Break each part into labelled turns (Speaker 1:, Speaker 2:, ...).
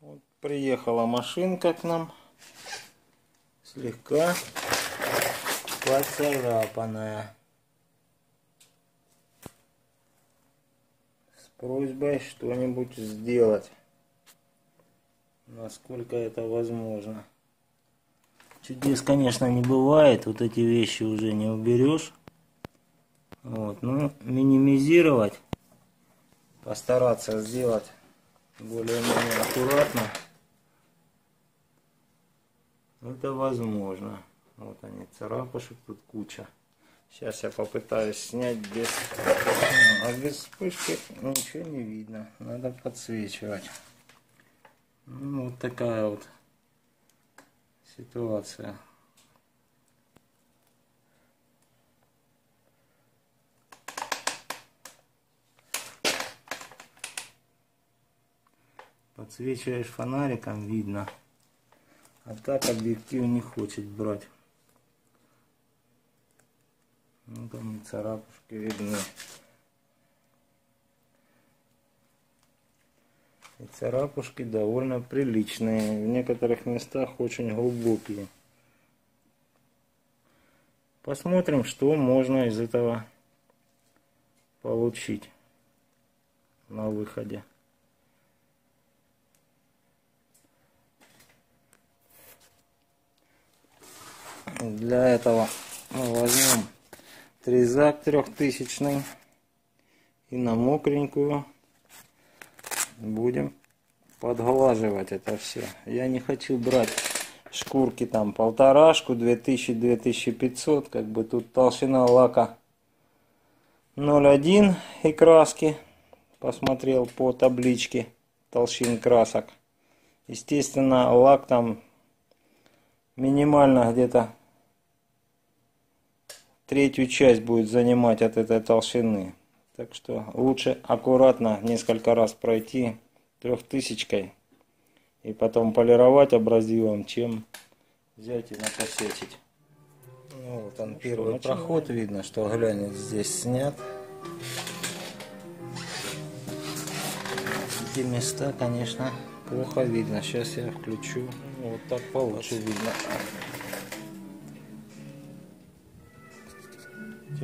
Speaker 1: Вот приехала машинка к нам. Слегка поцарапанная. С просьбой что-нибудь сделать. Насколько это возможно. Чудес, конечно, не бывает. Вот эти вещи уже не уберешь. Вот, ну, минимизировать, постараться сделать более-менее аккуратно. Это возможно. Вот они, царапушек тут куча. Сейчас я попытаюсь снять без... А без вспышки ничего не видно. Надо подсвечивать. Ну, вот такая вот ситуация. Подсвечиваешь фонариком, видно. А так объектив не хочет брать. Ну там царапушки видны. И царапушки довольно приличные. В некоторых местах очень глубокие. Посмотрим, что можно из этого получить на выходе. Для этого мы возьмем трезак трехтысячный и на мокренькую будем подглаживать это все. Я не хочу брать шкурки там полторашку, 2000-2500, как бы тут толщина лака 0,1 и краски. Посмотрел по табличке толщин красок. Естественно, лак там минимально где-то третью часть будет занимать от этой толщины. Так что лучше аккуратно несколько раз пройти трехтысячкой и потом полировать абразивом, чем взять и накосячить. Ну, вот он первый Начинаем. проход, видно, что глянец здесь снят. Эти места, конечно, плохо видно. Сейчас я включу. Вот так получше видно.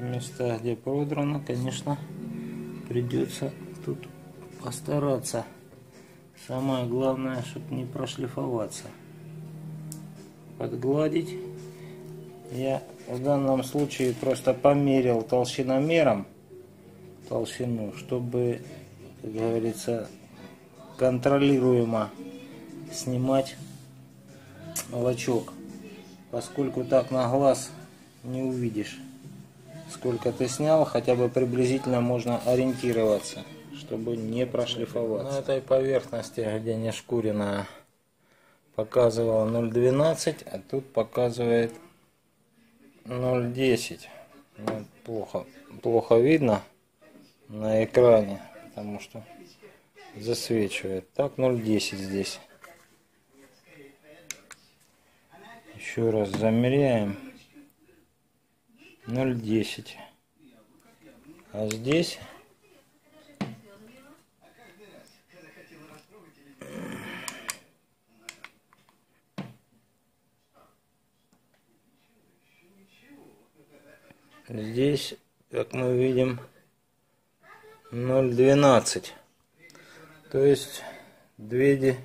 Speaker 1: Места, где продрано, конечно, придется тут постараться. Самое главное, чтобы не прошлифоваться. Подгладить. Я в данном случае просто померил толщиномером толщину, чтобы, как говорится, контролируемо снимать лачок, поскольку так на глаз не увидишь сколько ты снял, хотя бы приблизительно можно ориентироваться, чтобы не прошлифоваться. На этой поверхности, где не шкуренная, показывала 0,12, а тут показывает 0,10. Ну, плохо, плохо видно на экране, потому что засвечивает. Так 0,10 здесь. Еще раз замеряем. 0,10. А здесь Здесь, как мы видим, 0,12. То есть две,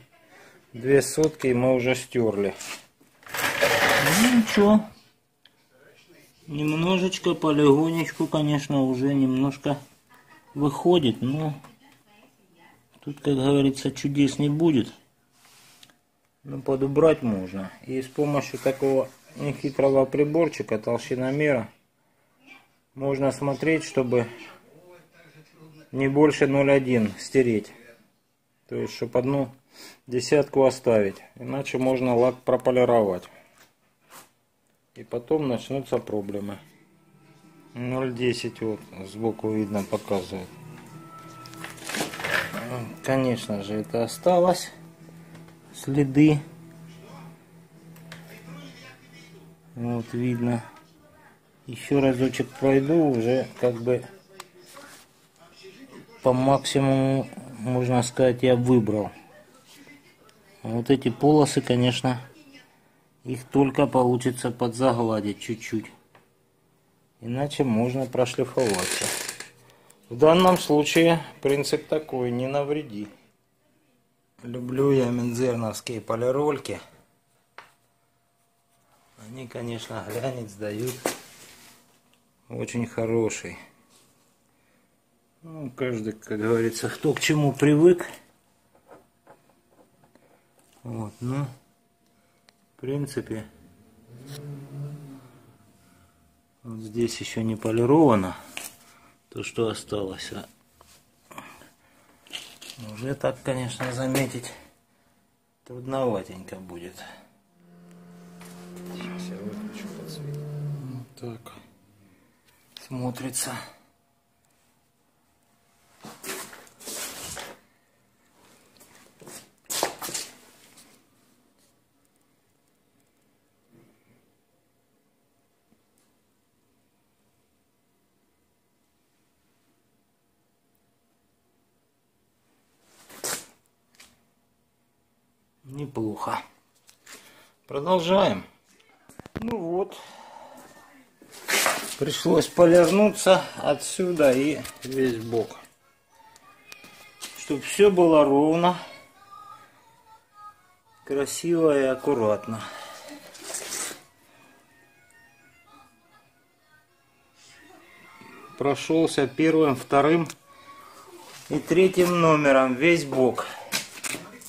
Speaker 1: две сотки мы уже стерли. Ну ничего немножечко, полегонечку, конечно, уже немножко выходит, но тут, как говорится, чудес не будет. Но подубрать можно. И с помощью такого нехитрого приборчика, толщиномера, можно смотреть, чтобы не больше 0,1 стереть. То есть, чтобы одну десятку оставить. Иначе можно лак прополировать. И потом начнутся проблемы. 0,10 вот сбоку видно показывает. Конечно же это осталось. Следы. Вот видно. Еще разочек пройду, уже как бы по максимуму, можно сказать, я выбрал. Вот эти полосы, конечно, их только получится подзагладить чуть-чуть. Иначе можно прошлифоваться. В данном случае принцип такой, не навреди. Люблю я мензерновские полирольки. Они, конечно, глянец дают очень хороший. Ну, каждый, как говорится, кто к чему привык. Вот, ну, принципе, вот здесь еще не полировано то, что осталось. А уже так, конечно, заметить трудноватенько будет. Сейчас я выключу подсвет. Вот так смотрится. Неплохо. Продолжаем. Ну вот. Пришлось полирнуться отсюда и весь бок. Чтобы все было ровно, красиво и аккуратно. Прошелся первым, вторым и третьим номером весь бок.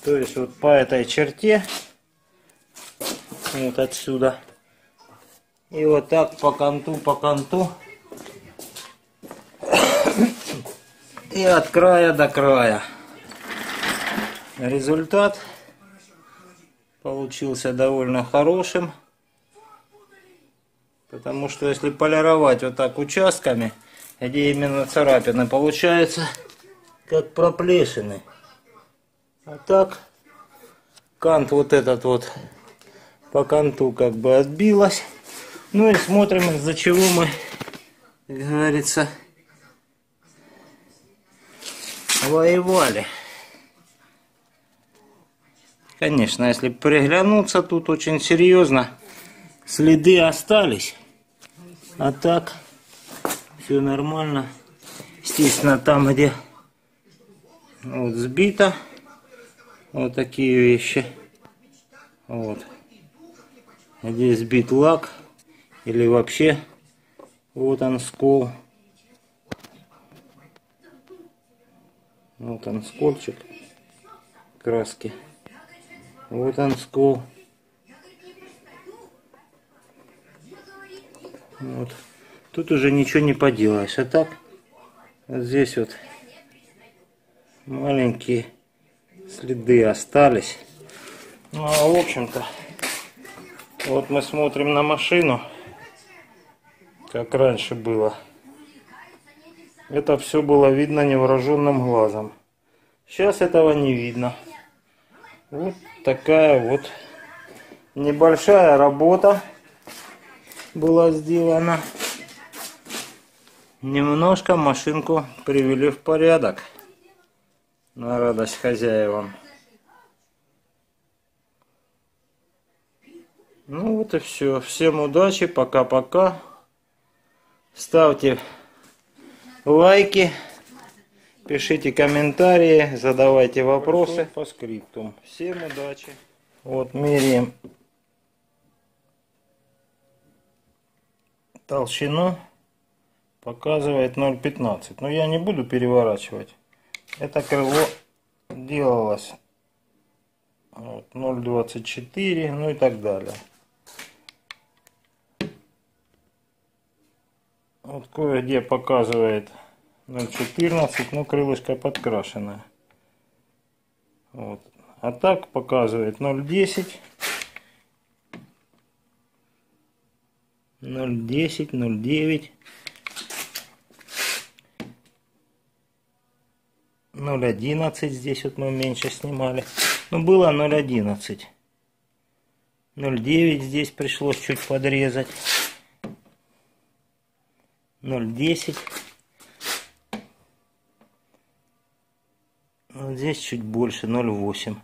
Speaker 1: То есть вот по этой черте, вот отсюда, и вот так по конту, по конту, и от края до края. Результат получился довольно хорошим, потому что если полировать вот так участками, где именно царапины, получается как проплешины. А так, кант вот этот вот по канту как бы отбилась. Ну и смотрим, из-за чего мы, как говорится, воевали. Конечно, если приглянуться, тут очень серьезно следы остались. А так, все нормально. Естественно, там, где вот сбито, вот такие вещи. Вот. Здесь сбит лак. Или вообще вот он скол. Вот он скольчик краски. Вот он скол. Вот. Тут уже ничего не поделаешь. А так, вот здесь вот маленькие следы остались. Ну, а в общем-то, вот мы смотрим на машину, как раньше было. Это все было видно невооруженным глазом. Сейчас этого не видно. Вот такая вот небольшая работа была сделана. Немножко машинку привели в порядок на радость хозяевам. Ну вот и все. Всем удачи, пока-пока. Ставьте лайки, пишите комментарии, задавайте вопросы по скрипту. Всем удачи. Вот меряем толщину. Показывает 0,15. Но я не буду переворачивать. Это крыло делалось вот, 0,24, ну и так далее. Вот кое-где показывает 0,14, но крылышко подкрашенное. Вот. А так показывает 0,10. 0,10, 0,9. 0.11 здесь вот мы меньше снимали. Ну, было 0.11. 0.9 здесь пришлось чуть подрезать. 0.10. Вот здесь чуть больше, 0.8.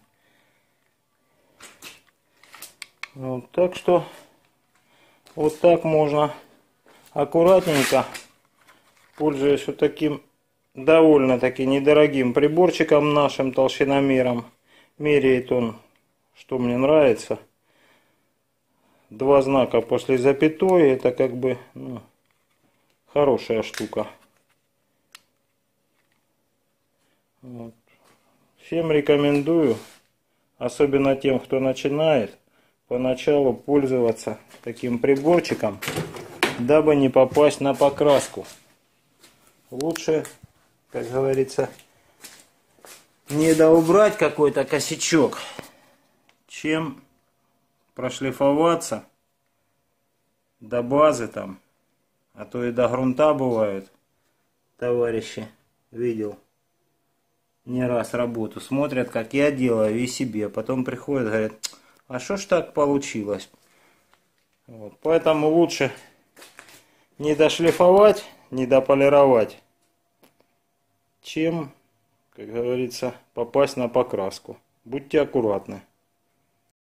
Speaker 1: Вот, так что вот так можно аккуратненько, пользуясь вот таким довольно-таки недорогим приборчиком нашим толщиномером. Меряет он, что мне нравится. Два знака после запятой, это как бы ну, хорошая штука. Вот. Всем рекомендую, особенно тем, кто начинает, поначалу пользоваться таким приборчиком, дабы не попасть на покраску. Лучше, как говорится, не доубрать какой-то косячок, чем прошлифоваться до базы там, а то и до грунта бывают, товарищи, видел не раз работу, смотрят, как я делаю, и себе. Потом приходят, говорят, а что ж так получилось? Вот. Поэтому лучше не дошлифовать, не дополировать, чем, как говорится, попасть на покраску. Будьте аккуратны.